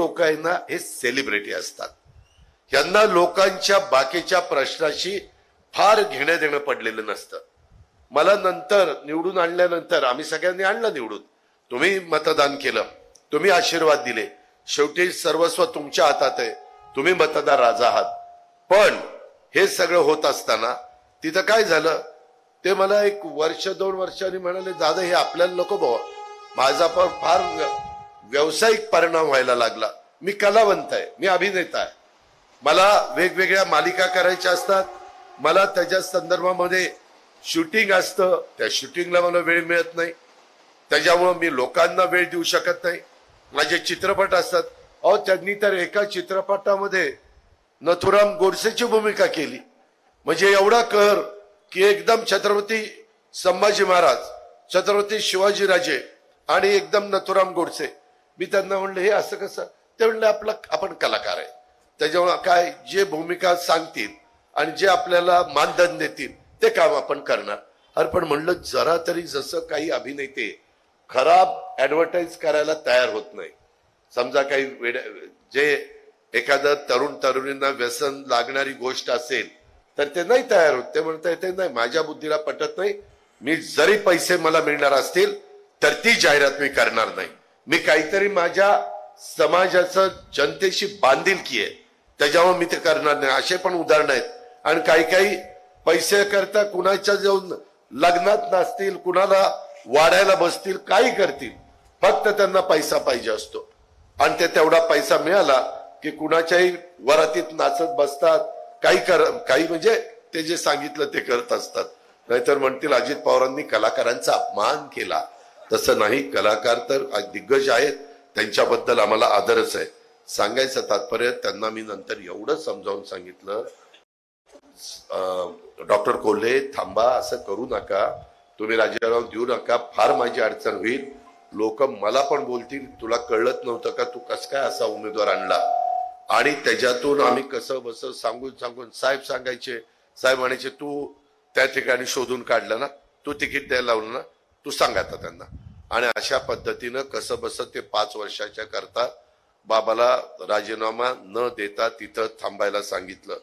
लोक आहे ना हे सेलिब्रिटी असतात. यांना लोकांच्या बाकीच्या प्रश्नाशी फार घेणं देणं पडलेलं नसतं. मला नंतर निवडून आणल्यानंतर आम्ही सगळ्यांनी आणलं निवडून. तुम्ही मतदान केलं. तुम्ही आशीर्वाद दिले. शेवटी सर्वस्व तुमच्या हातात आहे. तुम्ही मतदार राजा आहात. पण हे सगळं होत असताना तिथं काय झालं? ते मला एक वर्ष दोन वर्षांनी म्हणाले दादा हे आपल्याला नको बाबा माझा पण फार व्यावसायिक परिणाम व्हायला लागला. मी कलावंत आहे मी अभिनेता आहे. मला वेगवेगळ्या मालिका करायच्या असतात. मला त्याच्या संदर्भामध्ये शूटिंग असतं. त्या शूटिंगला मला वेळ मिळत नाही. त्याच्यामुळं मी लोकांना वेळ देऊ शकत नाही. माझे चित्रपट असतात. अहो त्यांनी तर एका चित्रपटामध्ये नथुराम गोडसेची भूमिका केली. म्हणजे एवढा कर की एकदम छत्रपती संभाजी महाराज छत्रपती शिवाजीराजे आणि एकदम नथुराम गोडसे. मी त्यांना म्हणलं हे असं कसं? ते म्हणलं आपला आपण कलाकार आहे. त्याच्यामुळे काय जे भूमिका सांगतील आणि जे आपल्याला मानधन देतील ते काम आपण करणार. अरे पण म्हणलं जरा तरी जसं काही अभिनेते खराब ऍडव्हर्टाईज करायला तयार होत नाही. समजा काही वेड्या जे एखादं तरुण तरुणींना व्यसन लागणारी गोष्ट असेल तर ते नाही तयार होत. ते म्हणता येते नाही माझ्या बुद्धीला पटत नाही. मी जरी पैसे मला मिळणार असतील तर ती जाहिरात मी करणार नाही. मी काहीतरी माझ्या समाजाचं जनतेशी बांधिलकी आहे. त्याच्यामुळे मी ते करणार नाही. असे पण उदाहरण आहेत. आणि काही काही पैसे करता कुणाच्या जाऊन लग्नात नसतील कुणाला वाढायला बसतील काही करतील. फक्त त्यांना पैसा पाहिजे असतो. आणि ते तेवढा पैसा मिळाला की कुणाच्याही वरातीत नाचत बसतात. काही कर काही म्हणजे ते जे सांगितलं ते करत असतात. नाहीतर म्हणतील अजित पवारांनी कलाकारांचा अपमान केला. तसं नाही कलाकार तर दिग्गज आहेत त्यांच्याबद्दल आम्हाला आदरच आहे. सांगायचं तात्पर्य त्यांना मी नंतर एवढं समजावून सांगितलं. डॉक्टर कोल्हे थांबा असं करू नका. तुम्ही राजीनामा देऊ नका. फार माझी अडचण होईल. लोक मला पण बोलतील. तुला कळत नव्हतं का तू कस काय असा उमेदवार आणला? आणि त्याच्यातून आम्ही कसं बस सांगून सांगून साहेब सांगायचे. साहेब म्हणायचे तू त्या ठिकाणी शोधून काढलं ना? तू तिकीट द्यायला लावलं ना? तू सांग आता त्यांना. आणि अशा पद्धतीनं कसं बस ते पाच वर्षाच्या करता बाबाला राजीनामा न देता तिथं थांबायला सांगितलं.